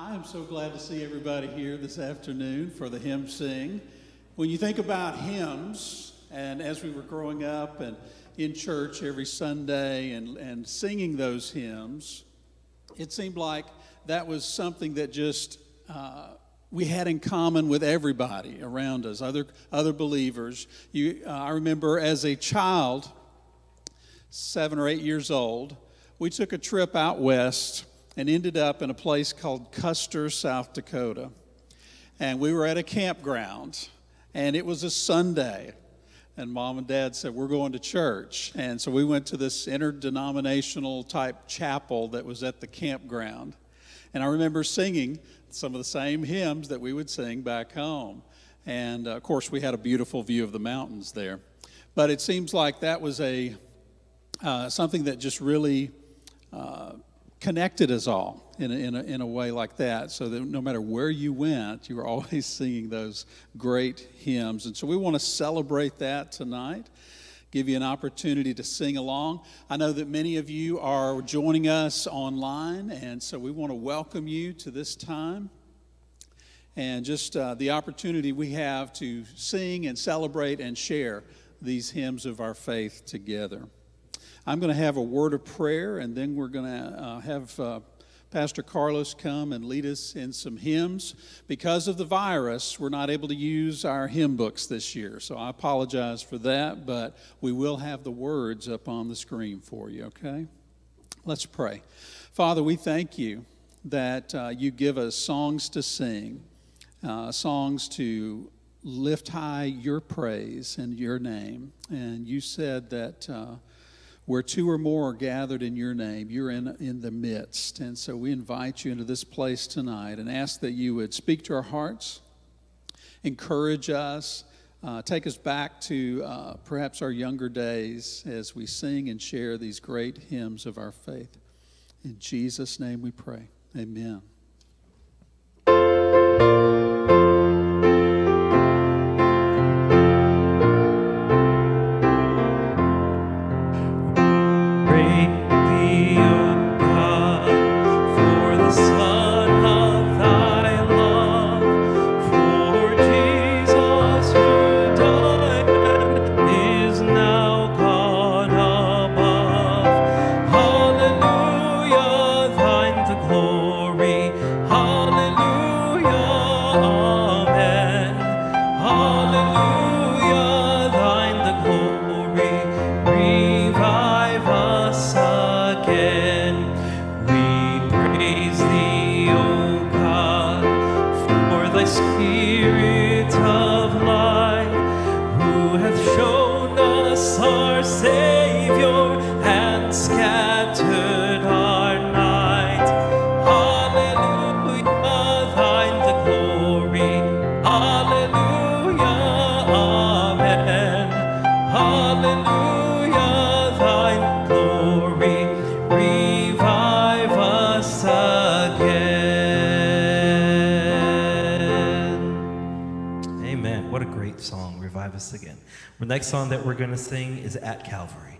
I am so glad to see everybody here this afternoon for the hymn sing. When you think about hymns, and as we were growing up and in church every Sunday and, and singing those hymns, it seemed like that was something that just uh, we had in common with everybody around us, other, other believers. You, uh, I remember as a child, seven or eight years old, we took a trip out west and ended up in a place called Custer, South Dakota. And we were at a campground, and it was a Sunday. And mom and dad said, We're going to church. And so we went to this interdenominational type chapel that was at the campground. And I remember singing some of the same hymns that we would sing back home. And uh, of course, we had a beautiful view of the mountains there. But it seems like that was a uh, something that just really uh, connected us all in a, in, a, in a way like that so that no matter where you went you were always singing those great hymns. And so we want to celebrate that tonight give you an opportunity to sing along. I know that many of you are joining us online and so we want to welcome you to this time. And just uh, the opportunity we have to sing and celebrate and share these hymns of our faith together I'm going to have a word of prayer, and then we're going to uh, have uh, Pastor Carlos come and lead us in some hymns. Because of the virus, we're not able to use our hymn books this year, so I apologize for that, but we will have the words up on the screen for you, okay? Let's pray. Father, we thank you that uh, you give us songs to sing, uh, songs to lift high your praise and your name. And you said that uh, where two or more are gathered in your name, you're in, in the midst. And so we invite you into this place tonight and ask that you would speak to our hearts, encourage us, uh, take us back to uh, perhaps our younger days as we sing and share these great hymns of our faith. In Jesus' name we pray. Amen. Next song that we're going to sing is At Calvary.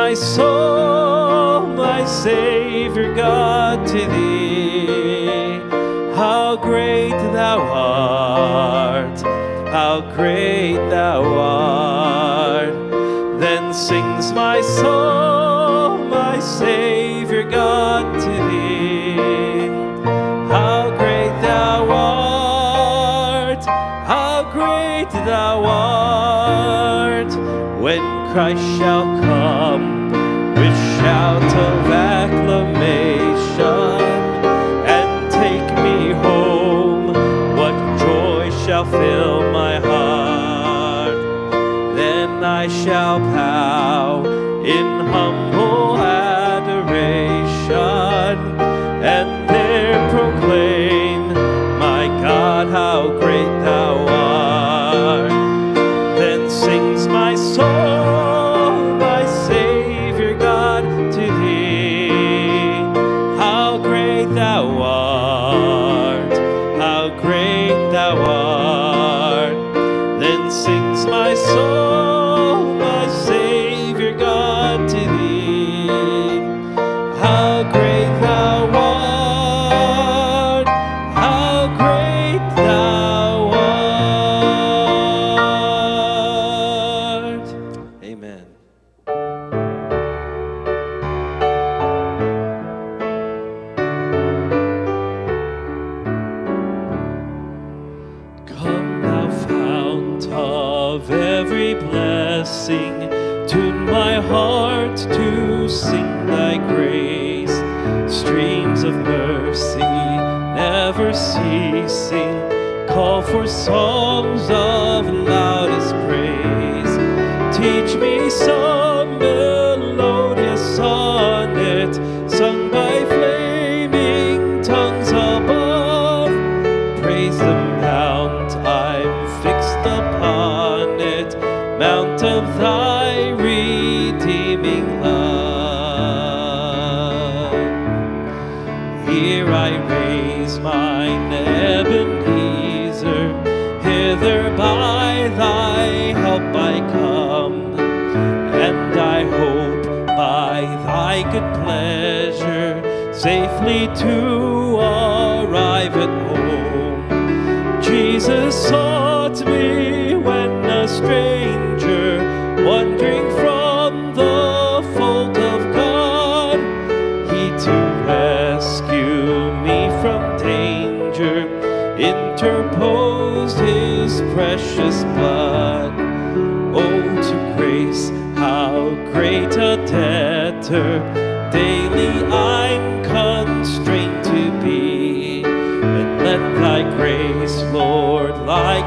my soul, my Savior God, to thee. How great thou art, how great thou art. Then sings my soul, my Savior God, to thee. How great thou art, how great thou art. When Christ shall come of acclamation and take me home. What joy shall fill my heart? Then I shall bow in ceasing call for song. to arrive at home. Jesus sought me when a stranger, wandering from the fold of God, he to rescue me from danger interposed his precious blood. Oh, to grace, how great a debtor!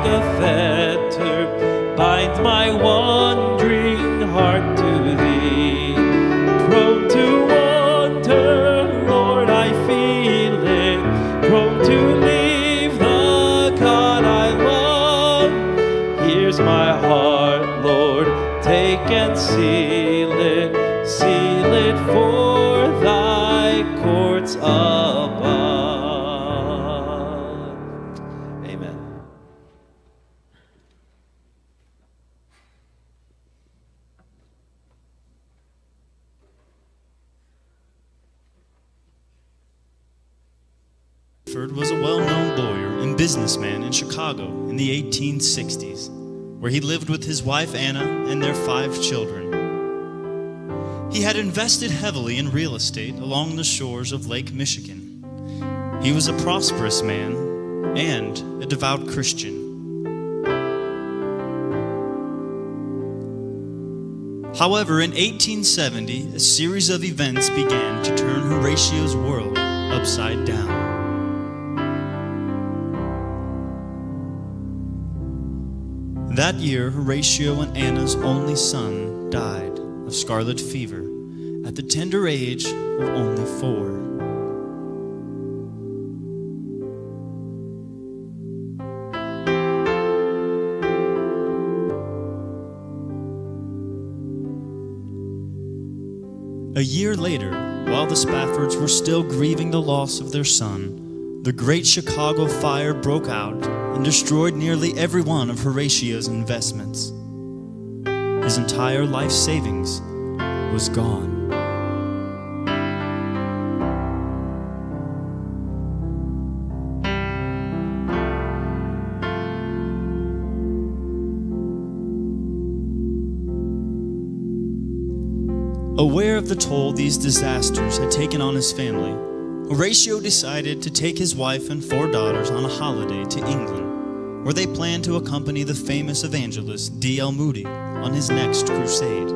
A fetter, bind my wandering businessman in Chicago in the 1860s, where he lived with his wife Anna and their five children. He had invested heavily in real estate along the shores of Lake Michigan. He was a prosperous man and a devout Christian. However, in 1870, a series of events began to turn Horatio's world upside down. That year, Horatio and Anna's only son died of scarlet fever at the tender age of only four. A year later, while the Spaffords were still grieving the loss of their son, the Great Chicago Fire broke out and destroyed nearly every one of Horatio's investments. His entire life savings was gone. Aware of the toll these disasters had taken on his family, Horatio decided to take his wife and four daughters on a holiday to England, where they planned to accompany the famous evangelist D.L. Moody on his next crusade.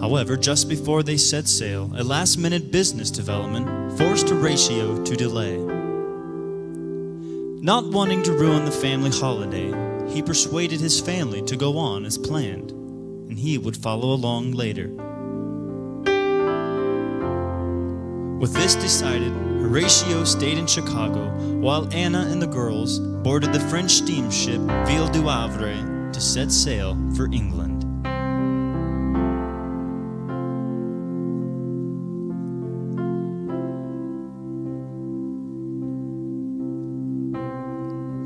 However, just before they set sail, a last minute business development forced Horatio to delay. Not wanting to ruin the family holiday, he persuaded his family to go on as planned, and he would follow along later. With this decided, Horatio stayed in Chicago while Anna and the girls boarded the French steamship Ville du Havre to set sail for England.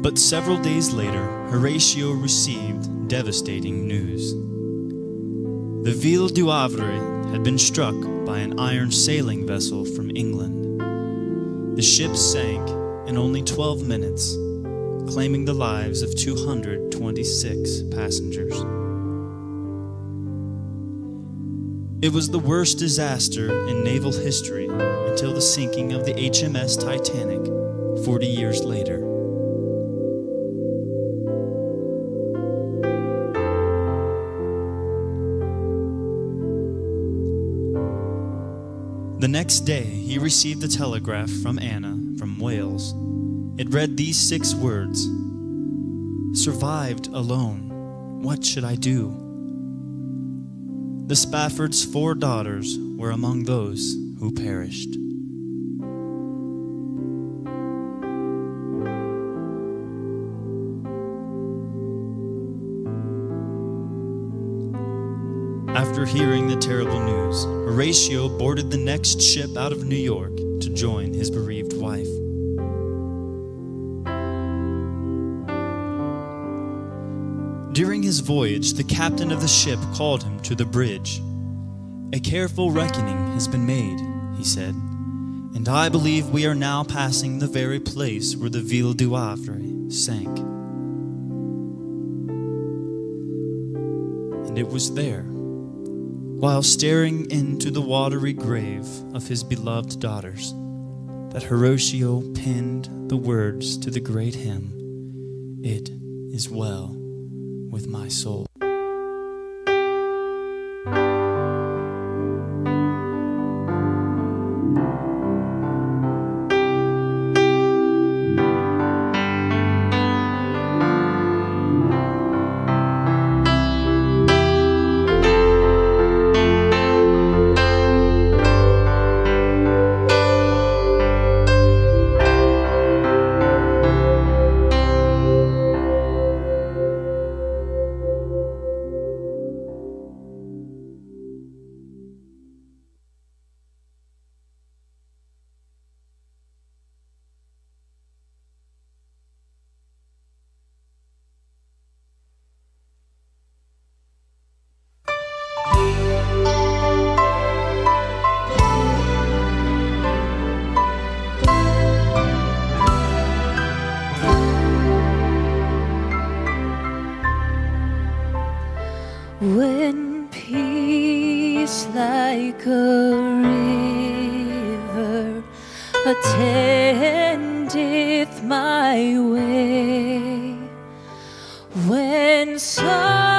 But several days later, Horatio received devastating news. The Ville du Havre had been struck by an iron sailing vessel from England. The ship sank in only 12 minutes, claiming the lives of 226 passengers. It was the worst disaster in naval history until the sinking of the HMS Titanic 40 years later. The next day, he received a telegraph from Anna from Wales. It read these six words Survived alone. What should I do? The Spafford's four daughters were among those who perished. After hearing the terrible news, Horatio boarded the next ship out of New York to join his bereaved wife. During his voyage, the captain of the ship called him to the bridge. A careful reckoning has been made, he said, and I believe we are now passing the very place where the Ville du Havre sank. And it was there while staring into the watery grave of his beloved daughters, that Horatio penned the words to the great hymn, It is well with my soul. When peace like a river attendeth my way, when sun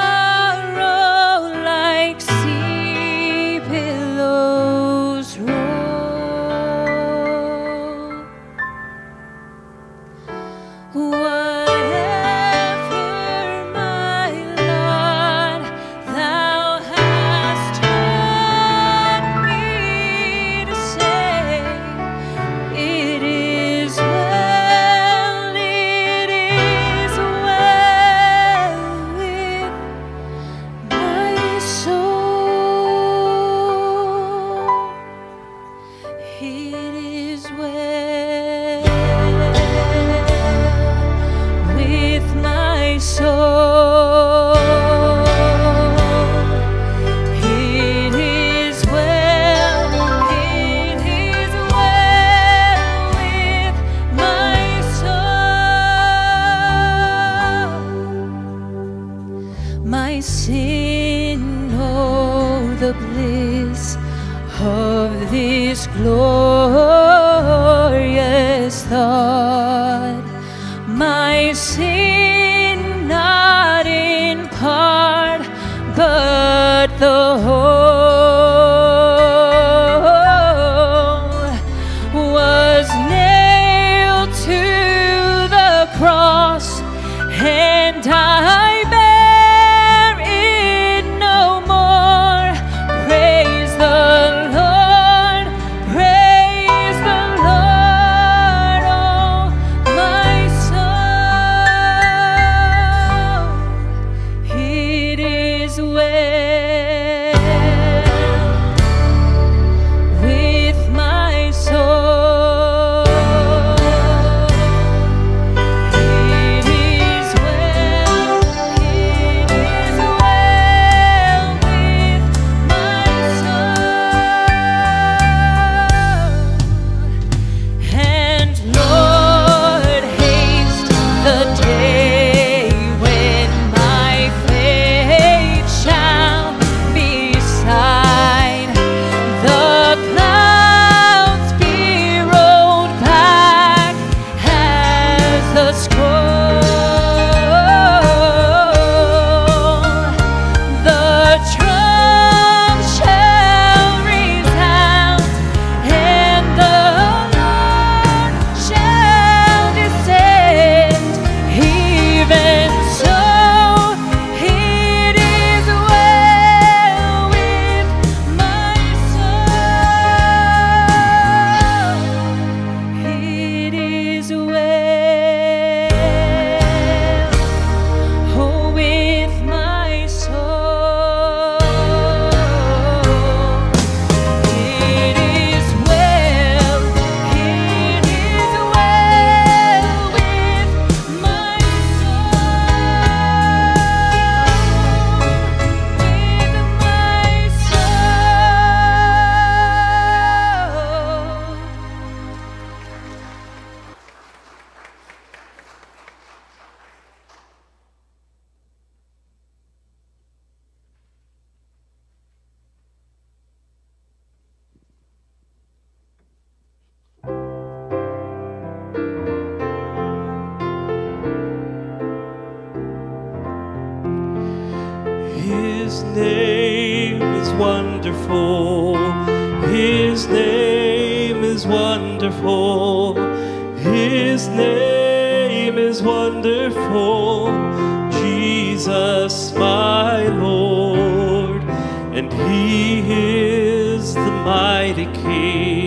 King,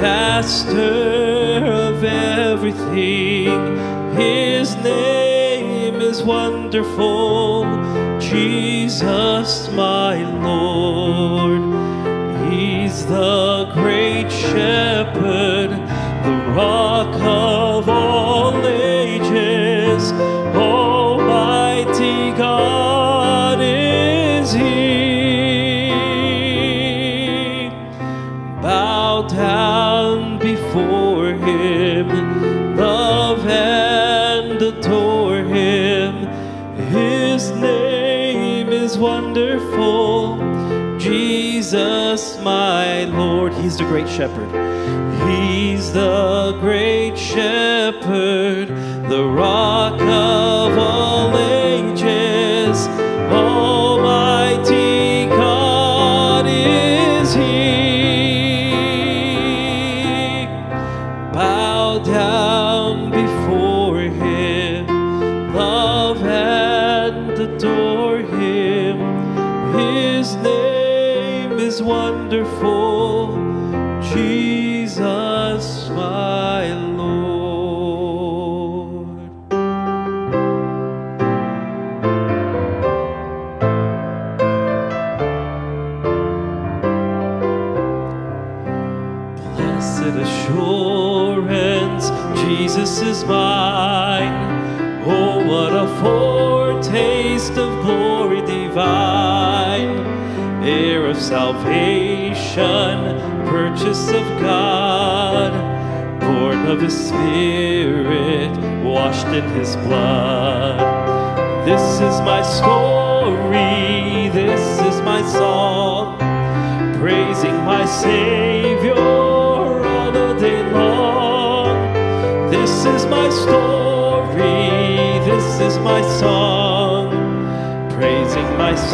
Master of everything. His name is wonderful, Jesus my Lord. He's the great shepherd, the rock. Jesus, my Lord. He's the great shepherd. He's the great shepherd, the rock of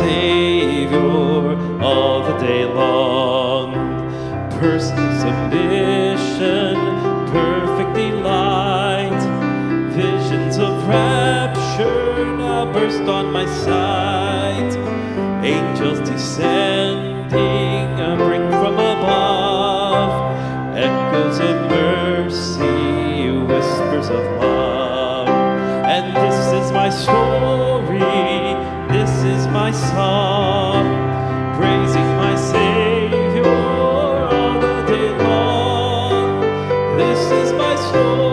Savior. soul.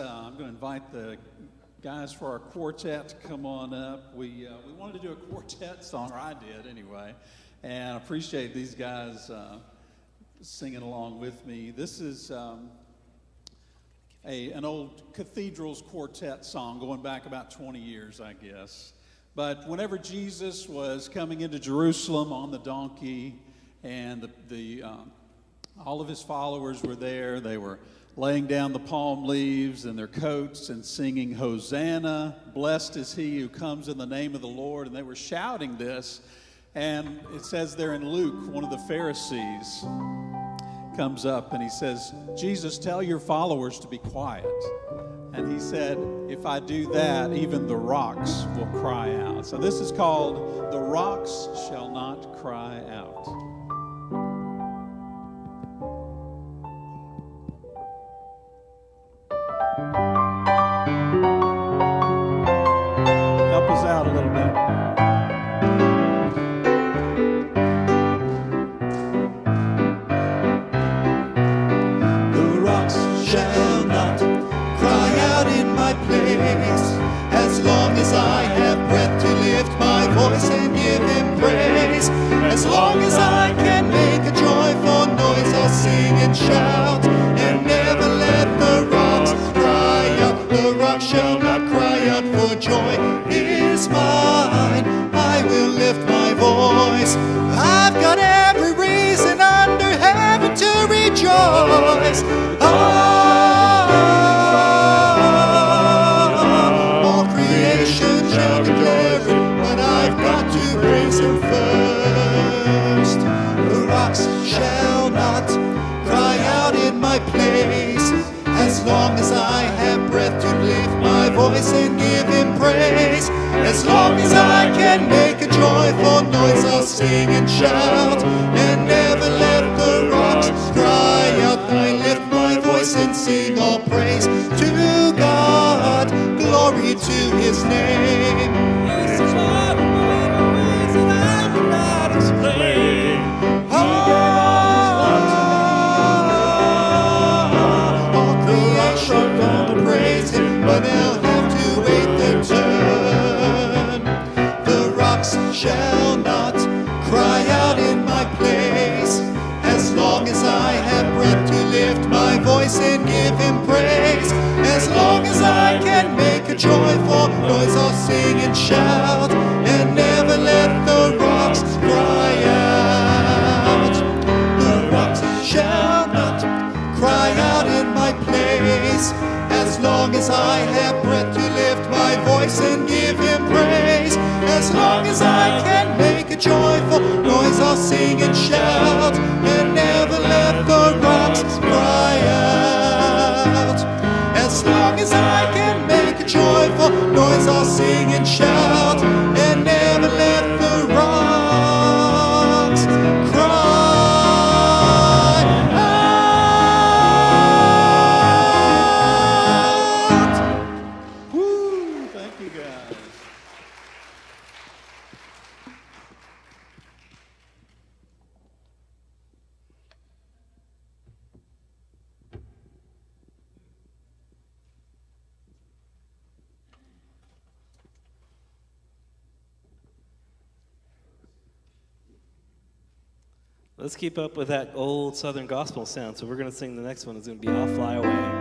Invite the guys for our quartet to come on up. We, uh, we wanted to do a quartet song, or I did anyway, and I appreciate these guys uh, singing along with me. This is um, a, an old cathedrals quartet song going back about 20 years, I guess. But whenever Jesus was coming into Jerusalem on the donkey, and the, the um, all of his followers were there, they were laying down the palm leaves and their coats and singing, Hosanna, blessed is he who comes in the name of the Lord. And they were shouting this. And it says there in Luke, one of the Pharisees comes up and he says, Jesus, tell your followers to be quiet. And he said, If I do that, even the rocks will cry out. So this is called The Rocks Shall Not Cry Out. As long as I can make a joyful noise, I'll sing and shout. And never let the rocks cry out. The rocks shall not cry out for joy is mine. I will lift my voice. I've got every reason under heaven to rejoice. As long as I can make a joyful noise, I'll sing and shout and never let the rocks cry out. I lift my voice and sing all praise to God. Glory to His name. Shout and never let the rocks cry out. The rocks shall not cry out in my place. As long as I have breath to lift my voice and give him praise. As long as I can make a joyful noise, I'll sing and shout Let's keep up with that old Southern gospel sound. So we're going to sing the next one. It's going to be I'll Fly Away.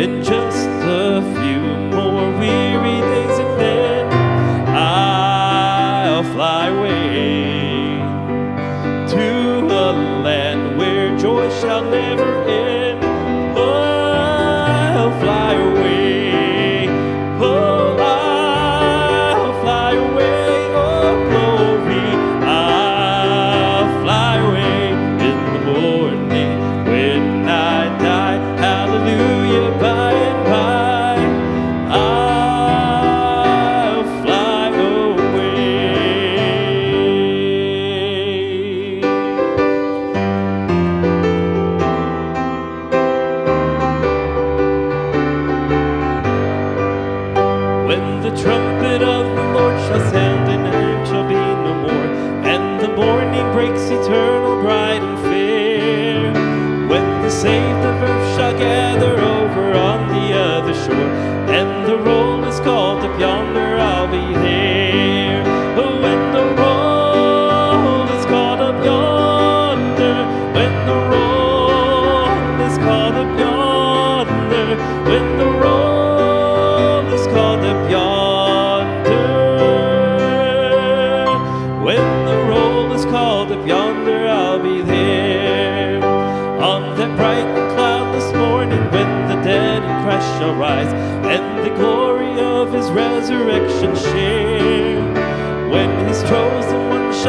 It just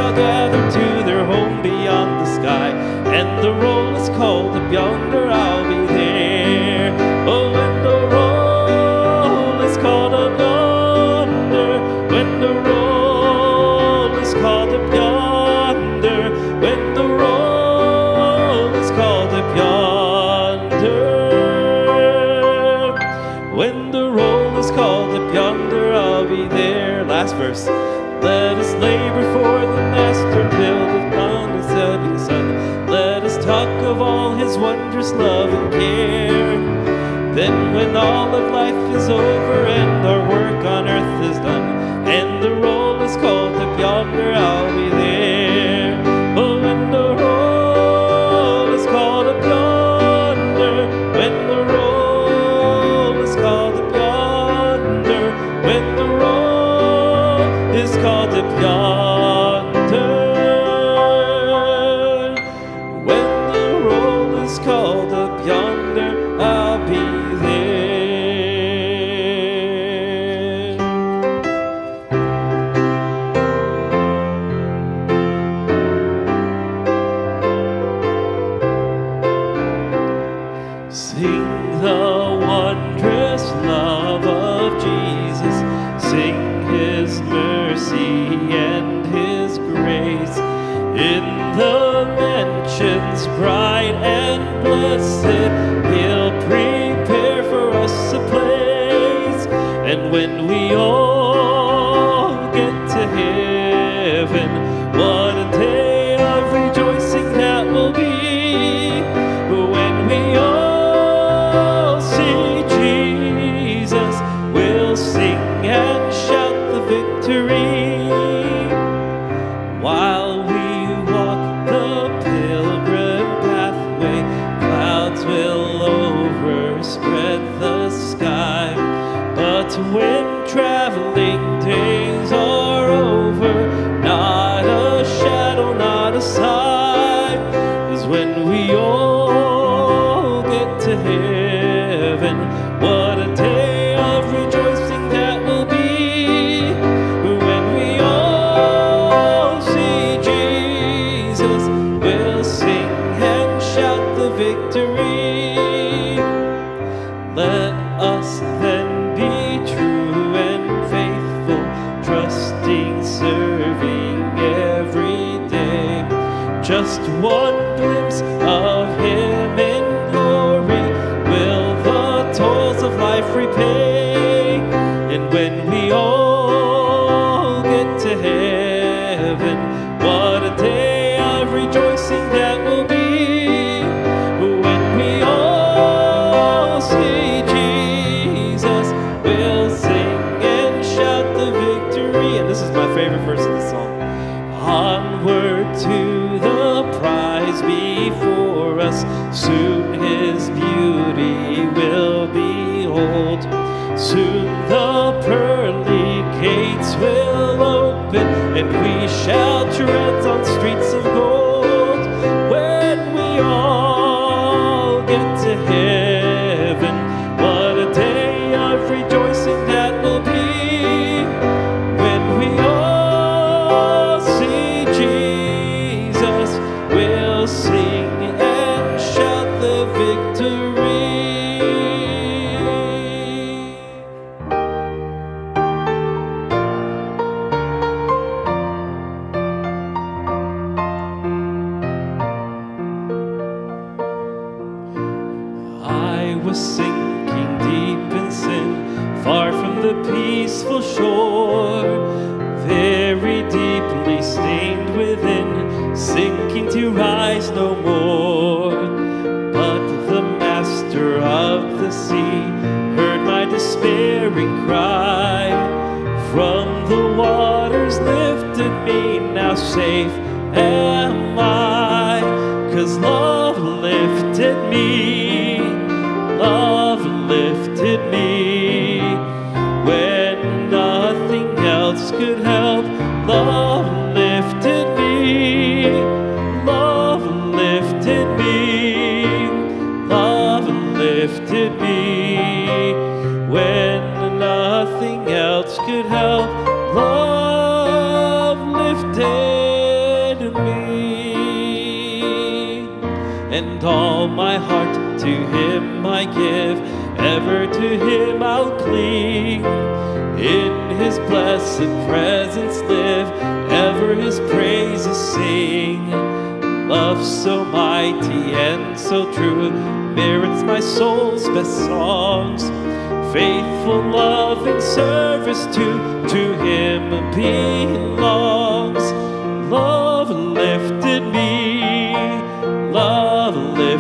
chosen all of life is over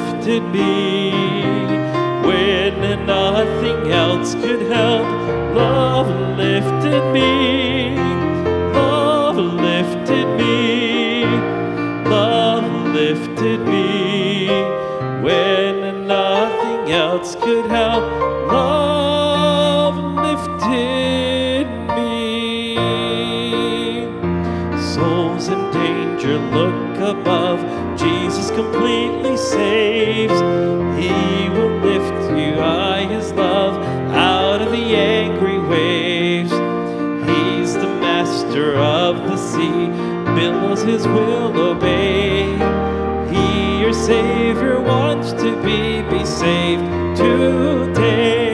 lifted me when nothing else could help. Love lifted me. completely saves. He will lift you by his love out of the angry waves. He's the master of the sea, billows his will obey. He, your Savior, wants to be, be saved today.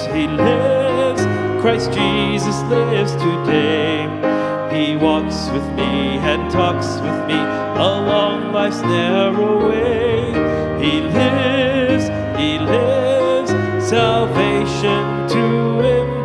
lives, he lives. Christ Jesus lives today. He walks with me and talks with me along life's narrow way. He lives, he lives, salvation to him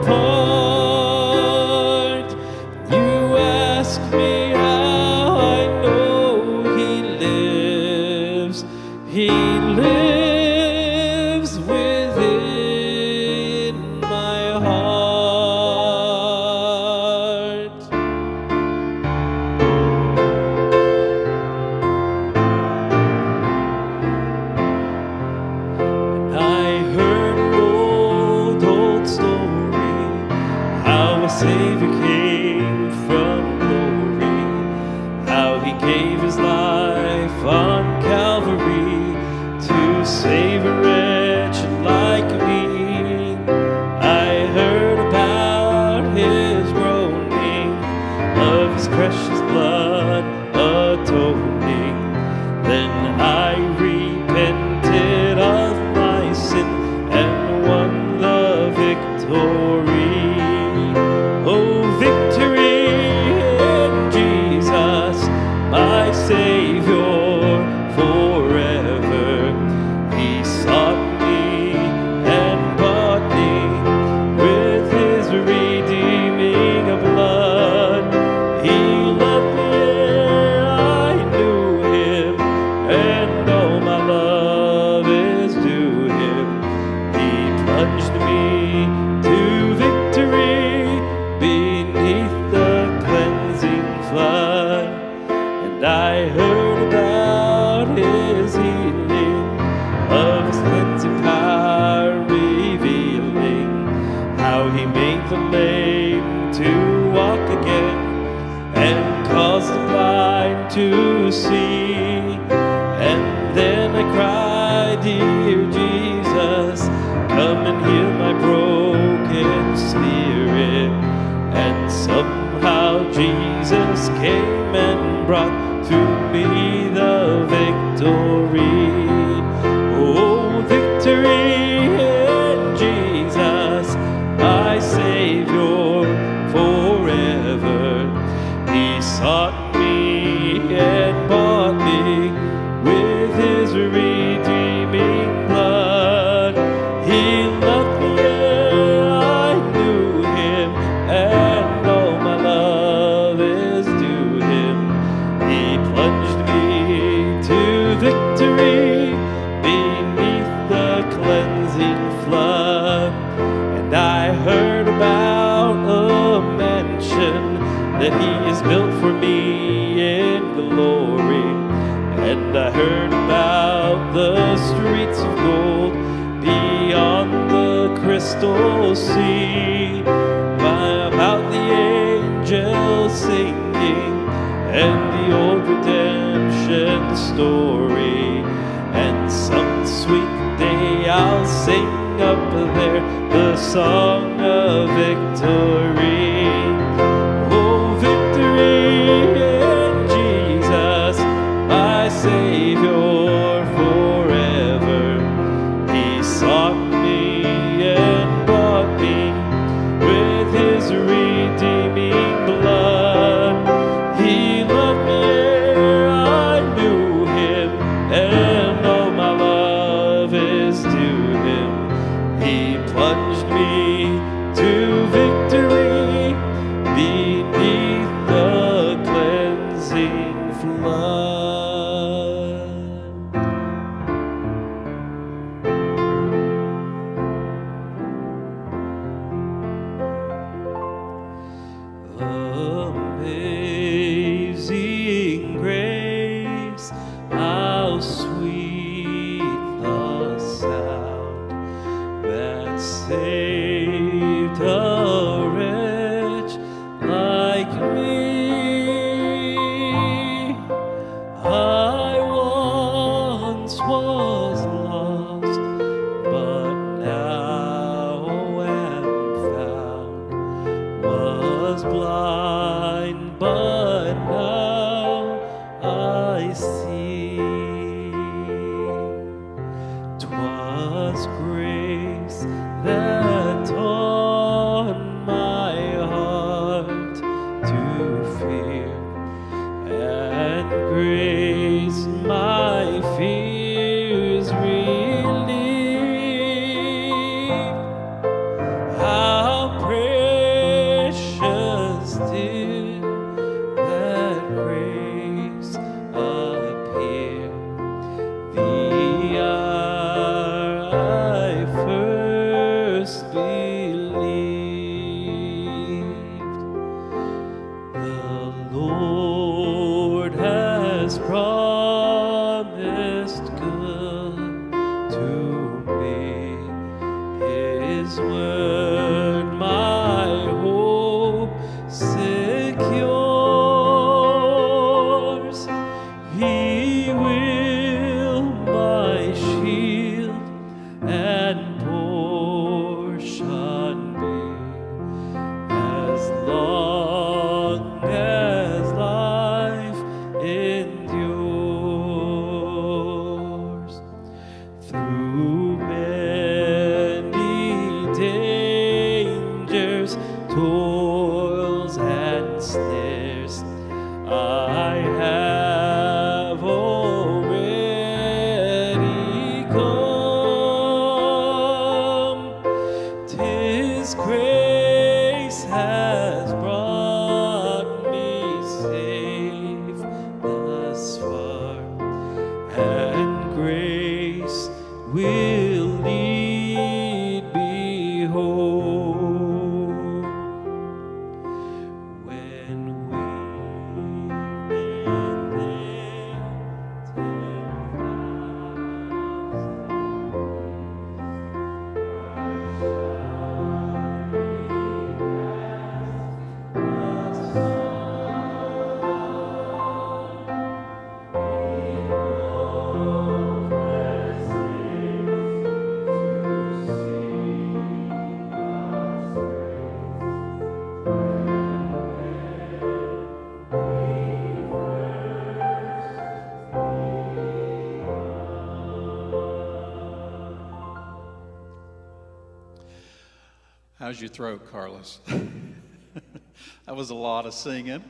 How's your throat, Carlos? that was a lot of singing,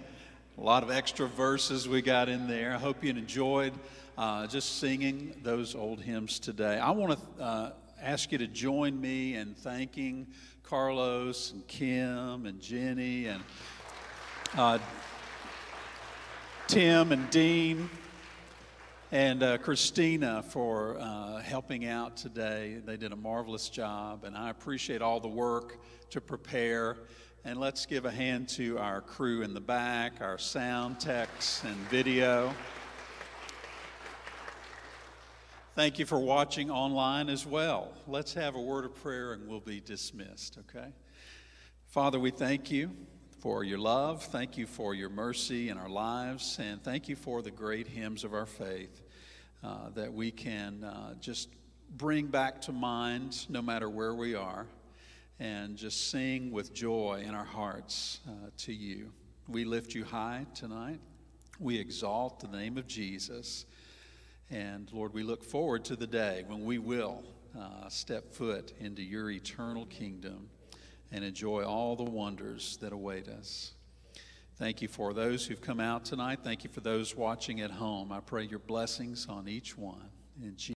a lot of extra verses we got in there. I hope you enjoyed uh, just singing those old hymns today. I want to uh, ask you to join me in thanking Carlos and Kim and Jenny and uh, Tim and Dean and uh, Christina for uh, helping out today. They did a marvelous job, and I appreciate all the work to prepare. And let's give a hand to our crew in the back, our sound techs and video. Thank you for watching online as well. Let's have a word of prayer and we'll be dismissed, okay? Father, we thank you for your love. Thank you for your mercy in our lives. And thank you for the great hymns of our faith uh, that we can uh, just bring back to mind no matter where we are and just sing with joy in our hearts uh, to you. We lift you high tonight. We exalt the name of Jesus. And Lord, we look forward to the day when we will uh, step foot into your eternal kingdom and enjoy all the wonders that await us. Thank you for those who've come out tonight. Thank you for those watching at home. I pray your blessings on each one. In Jesus